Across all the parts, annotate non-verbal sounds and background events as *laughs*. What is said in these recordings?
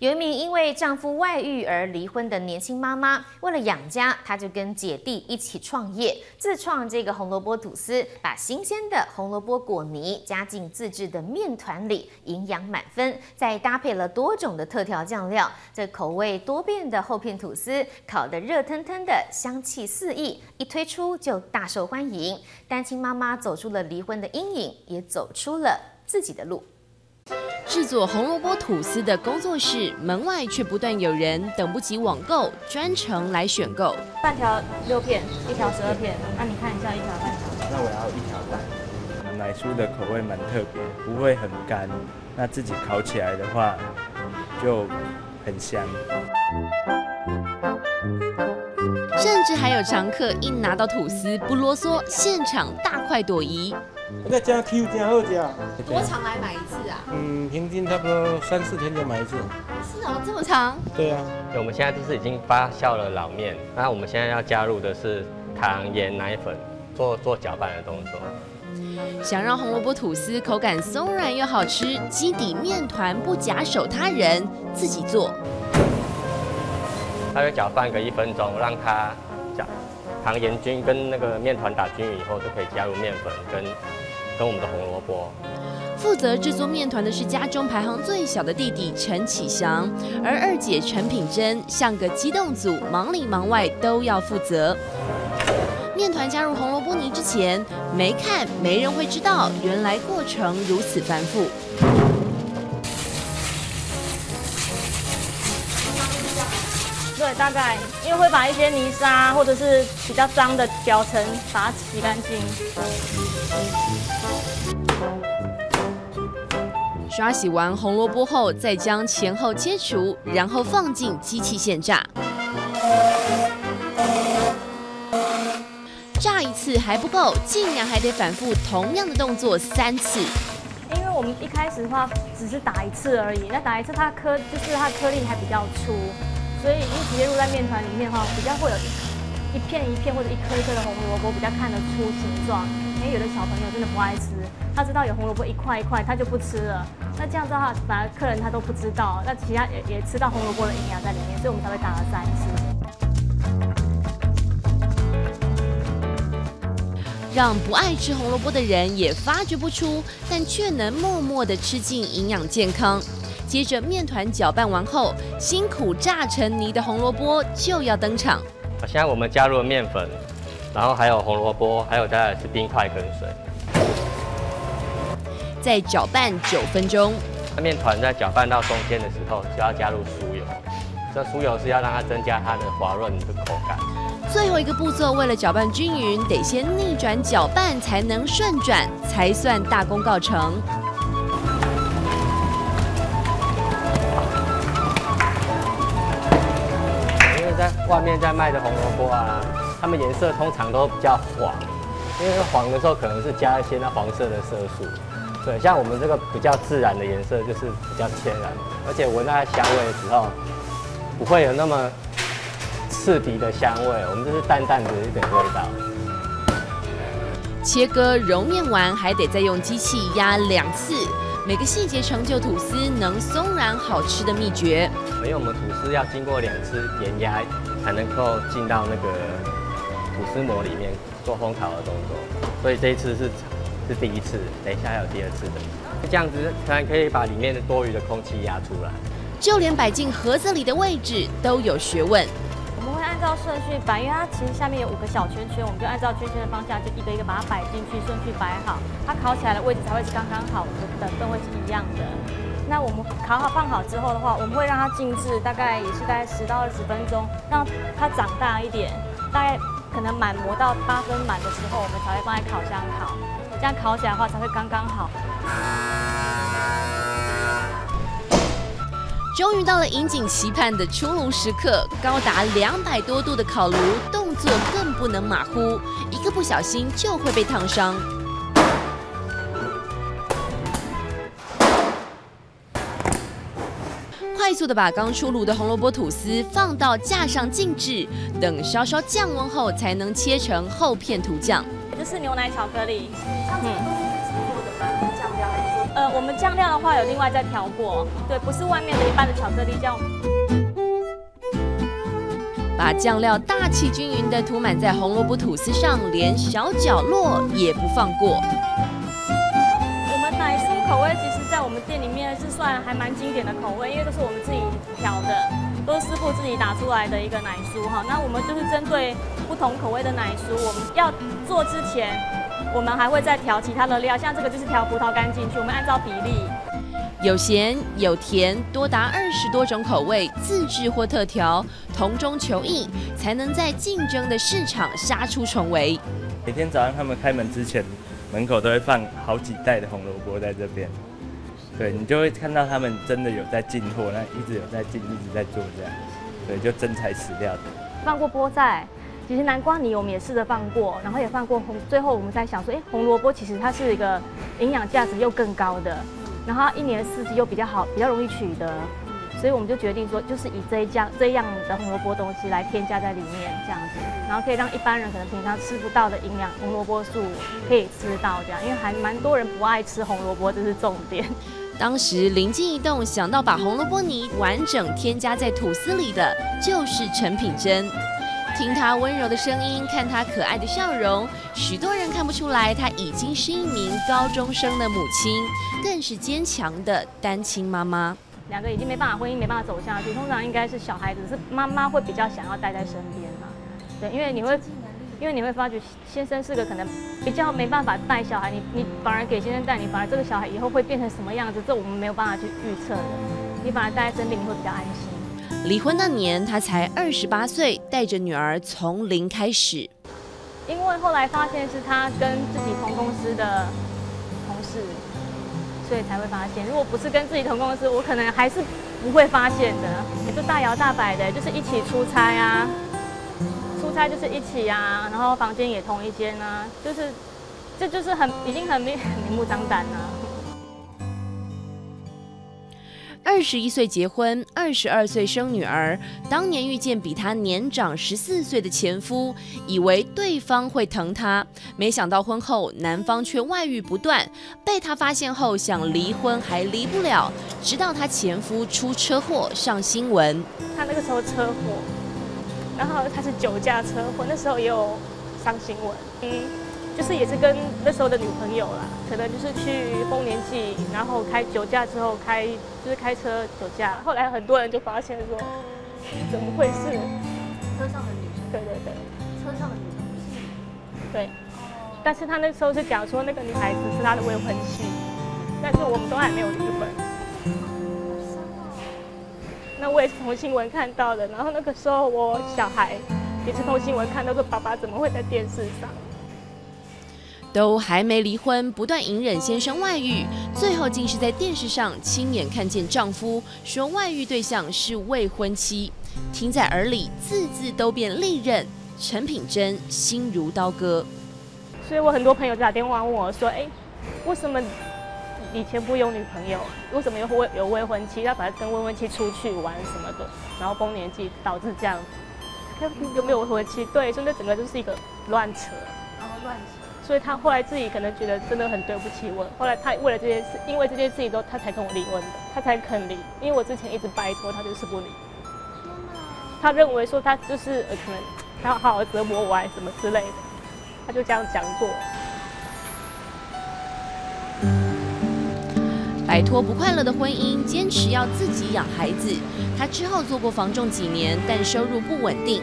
有一名因为丈夫外遇而离婚的年轻妈妈，为了养家，她就跟姐弟一起创业，自创这个红萝卜吐司，把新鲜的红萝卜果泥加进自制的面团里，营养满分。再搭配了多种的特调酱料，这口味多变的厚片吐司，烤得热腾腾的，香气四溢，一推出就大受欢迎。单亲妈妈走出了离婚的阴影，也走出了自己的路。制作红萝卜吐司的工作室门外却不断有人等不及网购，专程来选购。半条六片，一条十二片。那你看一下一条半条。那我要一条半。奶酥的口味蛮特别，不会很干。那自己烤起来的话，就很香。甚至还有常客一拿到吐司不啰嗦，现场大快朵颐。那加 Q 加二加，多常来买一次啊？嗯，平均差不多三四天就买一次。是哦，这么长？对啊。我们现在就是已经发酵了老面，那我们现在要加入的是糖、盐、奶粉，做做搅拌的动作。想让红萝卜吐司口感松软又好吃，基底面团不假手他人，自己做。大约搅拌个一分钟，让它搅糖盐均跟那个面团打均匀以后，就可以加入面粉跟跟我们的红萝卜。负责制作面团的是家中排行最小的弟弟陈启祥，而二姐陈品珍像个机动组，忙里忙外都要负责。面团加入红萝卜泥之前，没看没人会知道，原来过程如此繁复。对，大概因为会把一些泥沙或者是比较脏的表层把它洗干净。刷洗完红萝卜后，再将前后切除，然后放进机器现炸。炸一次还不够，竟然还得反复同样的动作三次。因为我们一开始的话只是打一次而已，那打一次它颗就是它颗粒还比较粗。所以一直接入在面团里面的话，比较会有一一片一片或者一颗一颗的红萝卜，比较看得出形状。因为有的小朋友真的不爱吃，他知道有红萝卜一块一块，他就不吃了。那这样子的话，反而客人他都不知道，那其他也也吃到红萝卜的营养在里面，所以我们才会打了三次。让不爱吃红萝卜的人也发觉不出，但却能默默的吃进营养健康。接着面团搅拌完后，辛苦炸成泥的红萝卜就要登场。现在我们加入了面粉，然后还有红萝卜，还有再来是冰块跟水。再搅拌九分钟。那面团在搅拌到中间的时候，就要加入酥油。这酥油是要让它增加它的滑润的口感。最后一个步骤，为了搅拌均匀，得先逆转搅拌才能顺转，才算大功告成。外面在卖的红萝卜啊，它们颜色通常都比较黄，因为黄的时候可能是加一些那黄色的色素。对，像我们这个比较自然的颜色就是比较天然，而且闻到它香味的时候，不会有那么刺鼻的香味，我们这是淡淡的一点味道。切割揉面完，还得再用机器压两次。每个细节成就吐司能松软好吃的秘诀。因为我们吐司要经过两次盐压，才能够进到那个吐司模里面做烘烤的动作，所以这一次是是第一次，等一下还有第二次的。这样子才可以把里面的多余的空气压出来。就连摆进盒子里的位置都有学问。我们会按照顺序摆，因为它其实下面有五个小圈圈，我们就按照圈圈的方向，就一个一个把它摆进去，顺序摆好，它烤起来的位置才会是刚刚好，的等分会是一样的。那我们烤好放好之后的话，我们会让它静置，大概也是大概十到二十分钟，让它长大一点，大概可能满模到八分满的时候，我们才会放在烤箱烤，这样烤起来的话才会刚刚好。终于到了引颈期盼的出炉时刻，高达两百多度的烤炉，动作更不能马虎，一个不小心就会被烫伤。快速的把刚出炉的红萝卜吐司放到架上静置，等稍稍降温后，才能切成厚片涂酱。这是牛奶巧克力。嗯。呃，我们酱料的话有另外再调过，对，不是外面的一般的巧克力酱。把酱料大气均匀的涂满在红萝卜吐司上，连小角落也不放过。口味其实，在我们店里面是算还蛮经典的口味，因为都是我们自己调的，都是师傅自己打出来的一个奶酥哈。那我们就是针对不同口味的奶酥，我们要做之前，我们还会再调其他的料，像这个就是调葡萄干进去，我们按照比例。有咸有甜，多达二十多种口味，自制或特调，同中求异，才能在竞争的市场杀出重围。每天早上他们开门之前，门口都会放好几袋的红萝卜在这边，对你就会看到他们真的有在进货，那一直有在进，一直在做这样，对，就真材实料的。放过菠菜，其实南瓜泥我们也试着放过，然后也放过红，最后我们在想说，哎，红萝卜其实它是一个营养价值又更高的。然后一年四季又比较好，比较容易取得，所以我们就决定说，就是以这一样这样的红萝卜东西来添加在里面，这样子，然后可以让一般人可能平常吃不到的营养红萝卜素可以吃到这样，因为还蛮多人不爱吃红萝卜，这是重点。*laughs* 当时灵机一动，想到把红萝卜泥完整添加在吐司里的，就是陈品珍。听她温柔的声音，看她可爱的笑容，许多人看不出来她已经是一名高中生的母亲，更是坚强的单亲妈妈。两个已经没办法婚姻，没办法走下去，通常应该是小孩子是妈妈会比较想要带在身边嘛。对，因为你会，因为你会发觉先生是个可能比较没办法带小孩，你你反而给先生带，你反而这个小孩以后会变成什么样子，这我们没有办法去预测的。你反而带在身边，你会比较安心。离婚那年，他才二十八岁，带着女儿从零开始。因为后来发现是他跟自己同公司的同事，所以才会发现。如果不是跟自己同公司，我可能还是不会发现的。也就大摇大摆的，就是一起出差啊，出差就是一起啊，然后房间也同一间啊，就是这就是很已经很明明目张胆了。二十一岁结婚，二十二岁生女儿。当年遇见比她年长十四岁的前夫，以为对方会疼她，没想到婚后男方却外遇不断。被她发现后，想离婚还离不了，直到她前夫出车祸上新闻。他那个时候车祸，然后他是酒驾车祸，那时候也有上新闻。嗯。就是也是跟那时候的女朋友啦，可能就是去丰年祭，然后开酒驾之后开就是开车酒驾，后来很多人就发现说，怎么会是车上的女生？对对对，车上的女生不是你。对，但是他那时候是讲说那个女孩子是他的未婚妻，但是我们都还没有离婚。那我也是从新闻看到的，然后那个时候我小孩也是从新闻看到说爸爸怎么会在电视上。都还没离婚，不断隐忍先生外遇，最后竟是在电视上亲眼看见丈夫说外遇对象是未婚妻，听在耳里，字字都变利刃。陈品珍心如刀割，所以我很多朋友就打电话问我说：“哎，为什么以前不有女朋友？为什么有未有未婚妻？要把他跟未婚妻出去玩什么的？然后丰年祭导致这样，有没有未婚妻？对，所以那整个就是一个乱扯，然后乱扯。”所以他后来自己可能觉得真的很对不起我。后来他为了这件事，因为这件事情都他才跟我离婚的，他才肯离。因为我之前一直拜托他，就是不离。他认为说他就是可能他要好好折磨我，啊什么之类的，他就这样讲过。摆脱不快乐的婚姻，坚持要自己养孩子。他之后做过房仲几年，但收入不稳定。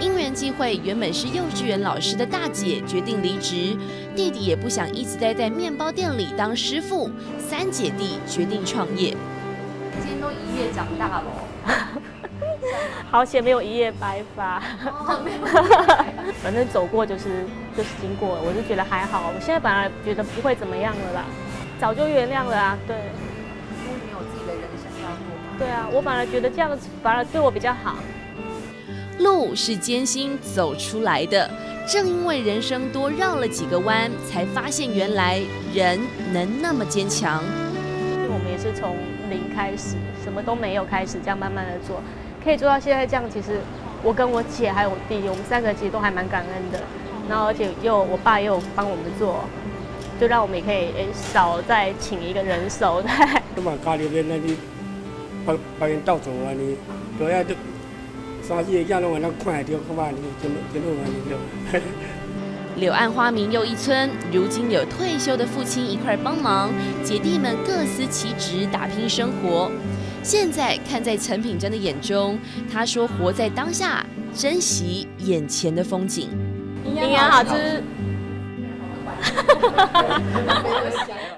因缘际会，原本是幼稚园老师的大姐决定离职，弟弟也不想一直待在面包店里当师傅，三姐弟决定创业。今天都一夜长大了，*laughs* 好险没有一夜白发。反正走过就是就是经过，我就觉得还好。我现在反而觉得不会怎么样了啦，早就原谅了啊。对，因为你有自己的人生要过。对啊，我反而觉得这样子反而对我比较好。路是艰辛走出来的，正因为人生多绕了几个弯，才发现原来人能那么坚强。我们也是从零开始，什么都没有开始，这样慢慢的做，可以做到现在这样。其实我跟我姐还有我弟，我们三个其实都还蛮感恩的。然后而且又我爸又帮我们做，就让我们也可以少再请一个人手在。*laughs* 咁嘛家里边那啲白白人斗做安尼，都要就 *laughs* 柳暗花明又一村，如今有退休的父亲一块帮忙，姐弟们各司其职打拼生活。现在看在陈品珍的眼中，他说：“活在当下，珍惜眼前的风景。”营养好吃。*laughs*